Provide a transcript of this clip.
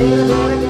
feels like